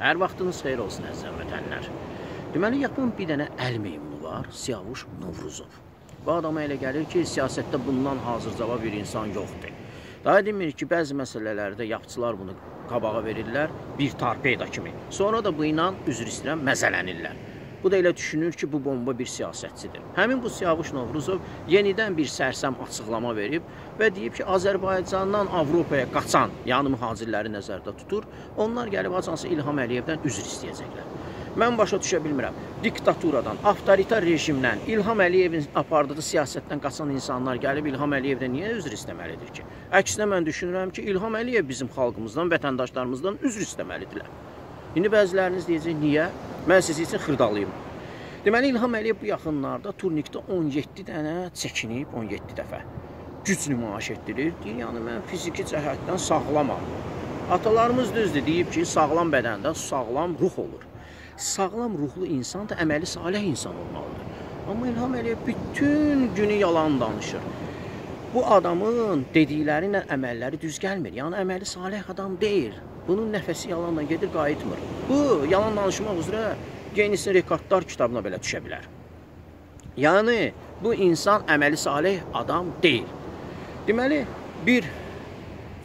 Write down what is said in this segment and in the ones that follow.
Hər vaxtınız xeyir olsun əziz vətənlər. Deməli, yapın bir dənə əl meymunu var, Siyavuş Novruzov. Bu adama elə gəlir ki, siyasətdə bundan hazır cavab bir insan yoxdur. Daha demir ki, bəzi məsələlərdə yapçılar bunu qabağa verirlər bir torpeda kimi. Sonra da bu ilə üzr istəyirəm məzələnirlər. Bu da elə düşünür ki, bu bomba bir siyasətçidir. Həmin bu Siyavuş Novruzov yenidən bir sərsəm açıqlama verib və deyib ki, Azərbaycandan Avropaya qaçan, yəni mühacirləri nəzərdə tutur. Onlar gəlib acansı İlham Əliyevdən üzr istəyəcəklər. Mən başa düşə bilmirəm. Diktaturadan, avtoritar rejimdən, İlham Əliyevin apardığı siyasətdən qaçan insanlar gəlib İlham Əliyevdən niyə üzr istəməlidir ki? Əksinə mən düşünürəm ki, İlham Əliyev bizim xalqımızdan, vətəndaşlarımızdan üzr istəməlidirlər. İndi bəziləriniz deyəcək, niyə? Mən sizi üçün xırdalayım. Deməli, İlham Əliyev bu yaxınlarda turnikdə 17 dənə çəkinib, 17 dəfə güc nümayiş etdirir. Deyir, yəni mən fiziki cəhətdən sağlamam. Atalarımız düzdür, deyib ki, sağlam bədəndə sağlam ruh olur sağlam ruhlu insan da əməli salih insan olmalıdır. Amma İlham Əliyev bütün günü yalan danışır. Bu adamın dedikləri ilə əməlləri düz gəlmir. Yəni əməli salih adam deyil. Bunun nəfəsi yalanla gedir, qayıtmır. Bu yalan danışmaq üzrə Guinness rekordlar kitabına belə düşə bilər. Yəni bu insan əməli salih adam deyil. Deməli bir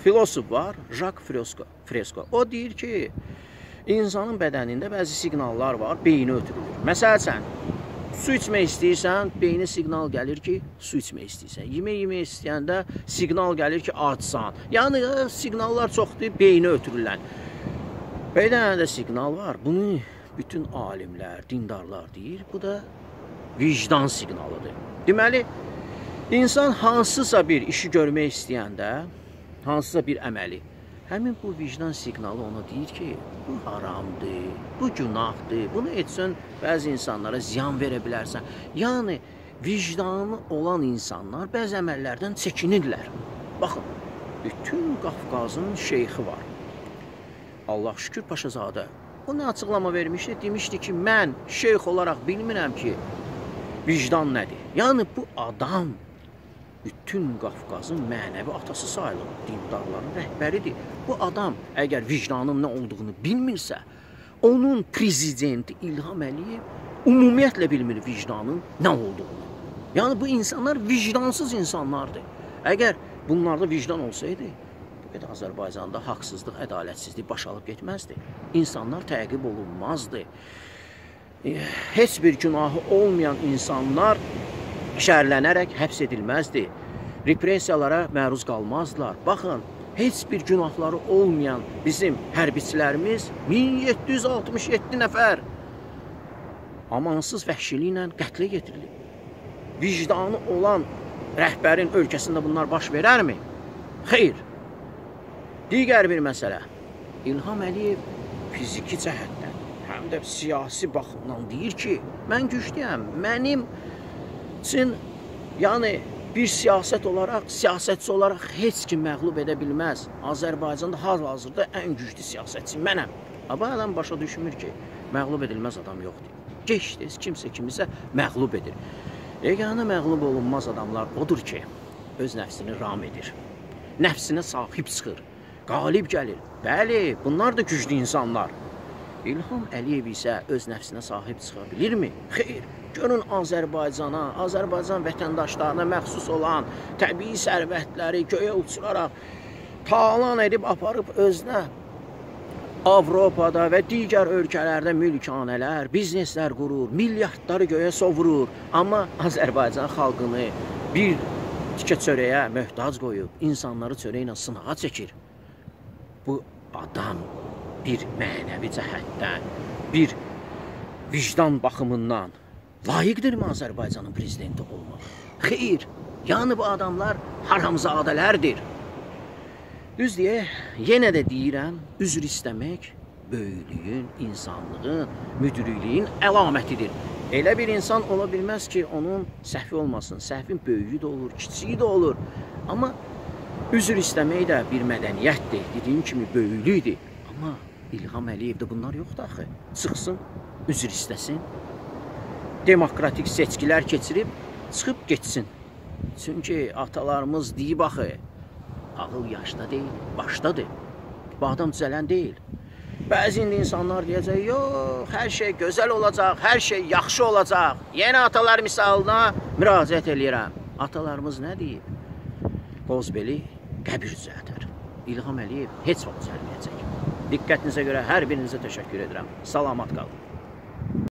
filosof var, Jacques Fresco. Fresco. O deyir ki, İnsanın bədənində bəzi siqnallar var, beyni ötürülür. Məsələn, su içmək istəyirsən, beyni siqnal gəlir ki, su içmək istəyirsən. Yemək yemək istəyəndə siqnal gəlir ki, acsan. Yəni siqnallar çoxdur, beyni ötürülən. Dənə də siqnal var. Bunu bütün alimlər, dindarlar deyir. Bu da vicdan siqnalıdır. Deməli, insan hansısa bir işi görmək istəyəndə, hansısa bir əməli Həmin bu vicdan siqnalı ona deyir ki, bu haramdır, bu günahdır, bunu etsən bəzi insanlara ziyan verə bilərsən. Yəni, vicdanı olan insanlar bəzi əməllərdən çəkinirlər. Baxın, bütün Qafqazın şeyxi var. Allah şükür Paşazadə. O nə açıqlama vermişdi? Demişdi ki, mən şeyx olaraq bilmirəm ki, vicdan nədir. Yəni, bu adam bütün Qafqazın mənəvi atası sayılır, dindarların rəhbəridir. Bu adam əgər vicdanın nə olduğunu bilmirsə, onun prezidenti İlham Əliyev ümumiyyətlə bilmir vicdanın nə olduğunu. Yəni bu insanlar vicdansız insanlardır. Əgər bunlarda vicdan olsaydı, bu qədər Azərbaycanda haqsızlıq, ədalətsizlik baş alıb getməzdi. İnsanlar təqib olunmazdı. Heç bir günahı olmayan insanlar şərlənərək həbs edilməzdi. Repressiyalara məruz qalmazdılar. Baxın, heç bir günahları olmayan bizim hərbiçilərimiz 1767 nəfər amansız vəhşiliklə qətlə yetirilib. Vicdanı olan rəhbərin ölkəsində bunlar baş verərmi? Xeyr. Digər bir məsələ. İlham Əliyev fiziki cəhətdən, həm də siyasi baxımdan deyir ki, mən güclüyəm, mənim üçün yəni bir siyasət olaraq, siyasətçi olaraq heç kim məğlub edə bilməz. Azərbaycanda hal-hazırda ən güclü siyasətçi mənəm. Amma adam başa düşmür ki, məğlub edilməz adam yoxdur. Gec-tez kimsə kimisə məğlub edir. Yeganə məğlub olunmaz adamlar odur ki, öz nəfsini ram edir. Nəfsinə sahib çıxır, qalib gəlir. Bəli, bunlar da güclü insanlar. İlham Əliyev isə öz nəfsinə sahib çıxa bilirmi? Xeyr. Görün Azərbaycana, Azərbaycan vətəndaşlarına məxsus olan təbii sərvətləri göyə uçuraraq talan edib aparıb özünə Avropada və digər ölkələrdə mülkanələr, bizneslər qurur, milyardları göyə sovurur. Amma Azərbaycan xalqını bir tikə çörəyə möhtac qoyub, insanları çörəklə sınağa çəkir. Bu adam bir mənəvi cəhətdən, bir vicdan baxımından Layiqdirmi Azərbaycanın prezidenti olmaq? Xeyr, yəni bu adamlar haramzadələrdir. Düz deyə, yenə də deyirəm, üzr istəmək böyüklüyün, insanlığın, müdürlüyün əlamətidir. Elə bir insan ola bilməz ki, onun səhvi olmasın. Səhvin böyüyü də olur, kiçiyi də olur. Amma üzr istəmək də bir mədəniyyətdir. Dediyim kimi böyüklükdür. Amma İlham Əliyevdə bunlar yoxdur axı. Çıxsın, üzr istəsin, demokratik seçkilər keçirib çıxıb getsin. Çünki atalarımız deyib axı, ağıl yaşda deyil, başdadır. Bu adam düzələn deyil. Bəzi indi insanlar deyəcək, yox, hər şey gözəl olacaq, hər şey yaxşı olacaq. Yeni atalar misalına müraciət eləyirəm. Atalarımız nə deyib? Qozbeli qəbir düzəltər. İlham Əliyev heç vaxt düzəlməyəcək. Diqqətinizə görə hər birinizə təşəkkür edirəm. Salamat qalın.